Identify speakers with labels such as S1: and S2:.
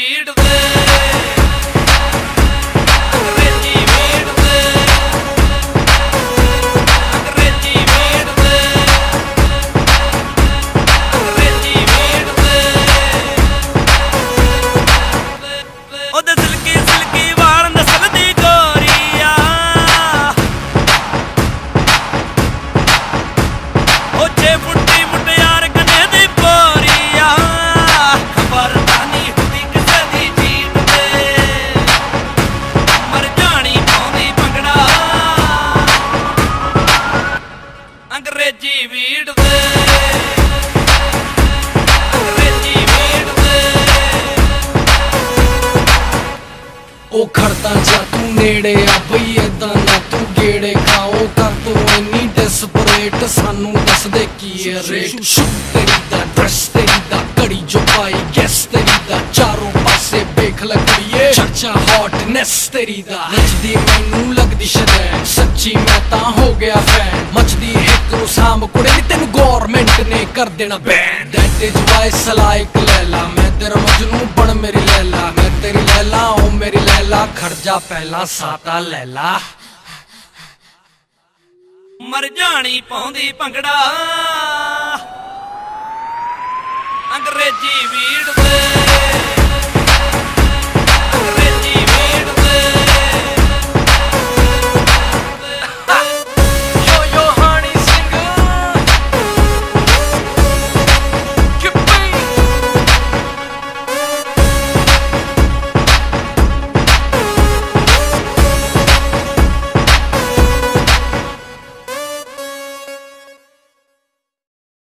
S1: வீடுது. ਅੰਗਰੇਜ਼ੀ ਵੀੜ ਦੇ
S2: ਉਹ ਖੜਦਾ ਜਾ ਤੂੰ ਨੇੜੇ ਆ ਬਈ, ਏਦਾਂ ਨਾ ਤੂੰ ਗੇੜੇ ਖਾਓ। ਕਰ ਤੂੰ ਇੰਨੀ ਡੈਸਪਰੇਟ ਸਾਨੂੰ ਦੱਸ ਦੇ ਕੀ ਹੈ ਰੇਟ ਤੇਰੀ ਦਾ ਡਰੈਸ ਤੇਰੀ ਦਾ ਘੜੀ ਜੋ ਪਾਈ ਗੈਸ ਤੇਰੀ ਦਾ ਚਾਰੋਂ ਪਾਸੇ ਵੇਖ ਲੱਗੀਏ ਚਰਚਾ ਹੌਟਨੈਸ ਤੇਰੀ ਦਾ ਨੱਚਦੀ ਮੈਨੂੰ ਲੱਗਦੀ ਸ਼ਦੈ ਸੱਚੀ ਮੈਂ ਤਾਂ ਹੋ ਗਿਆ ਫੈਨ ਮੱਚਦੀ ਹਿੱਕ ਨੂੰ ਸਾਮ ਕੁੜੇ ਨੀ ਤੈਨੂੰ ਗਵਰਨਮੈਂਟ ਨੇ ਕਰ ਦੇਣਾ ਬੈਨ ਦੈਟ ਇਜ਼ ਵਾਈ ਸਲਾਈਕ ਲੈਲਾ, ਮੈਂ ਤੇਰਾ ਮਜਨੂ ਬਣ ਮੇਰੀ ਲੈਲਾ। ਮੈਂ ਤੇਰੀ ਲੈਲਾ ਓ ਮੇਰੀ ਲੈਲਾ, ਖੜ ਜਾ ਸਾਤਾ ਲੈਲਾ।
S1: ਮਰ ਜਾਣੀ ਪਾਉਂਦੀ ਭੰਗੜਾ। ਅੰਗਰੇਜ਼ੀ ਵੀੜ ਦੇ